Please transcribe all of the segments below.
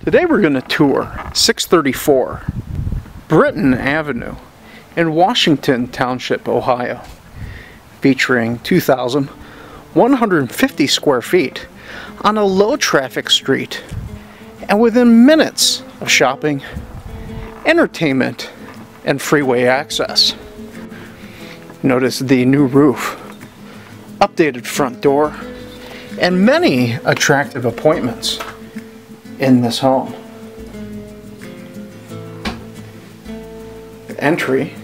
Today we're going to tour 634 Britton Avenue in Washington Township, Ohio, featuring 2,150 square feet on a low traffic street and within minutes of shopping, entertainment, and freeway access. Notice the new roof, updated front door, and many attractive appointments in this home. The entry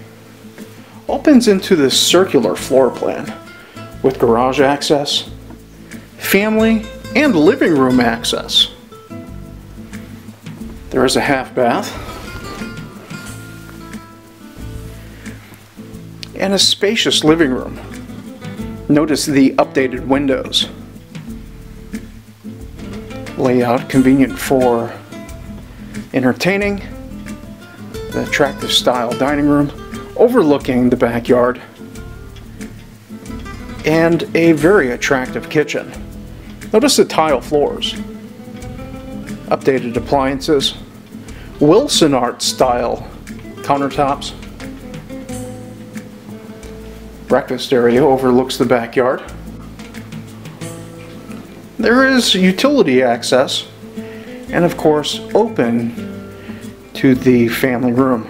opens into this circular floor plan with garage access, family, and living room access. There is a half bath and a spacious living room. Notice the updated windows layout convenient for entertaining, the attractive style dining room overlooking the backyard, and a very attractive kitchen. Notice the tile floors, updated appliances, Wilsonart style countertops, breakfast area overlooks the backyard. There is utility access and of course open to the family room.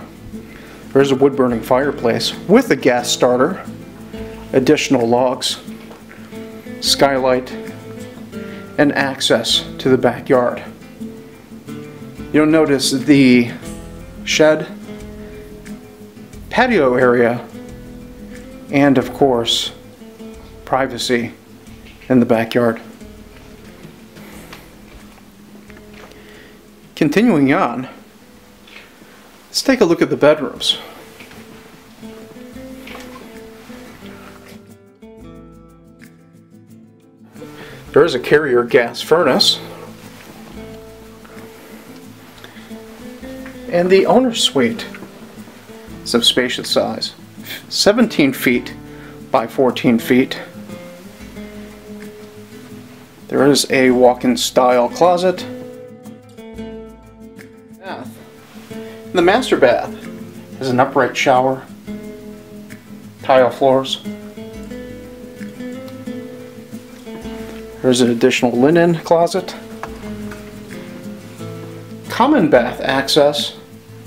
There's a wood burning fireplace with a gas starter, additional logs, skylight, and access to the backyard. You'll notice the shed, patio area, and of course privacy in the backyard. Continuing on, let's take a look at the bedrooms. There is a Carrier gas furnace. And the owner's suite is of spacious size. 17 feet by 14 feet. There is a walk-in style closet The master bath has an upright shower, tile floors. There's an additional linen closet. Common bath access,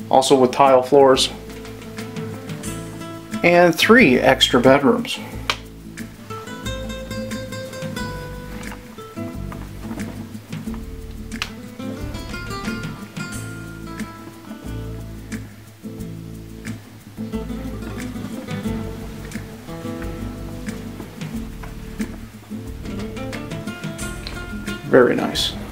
also with tile floors. And three extra bedrooms. Very nice.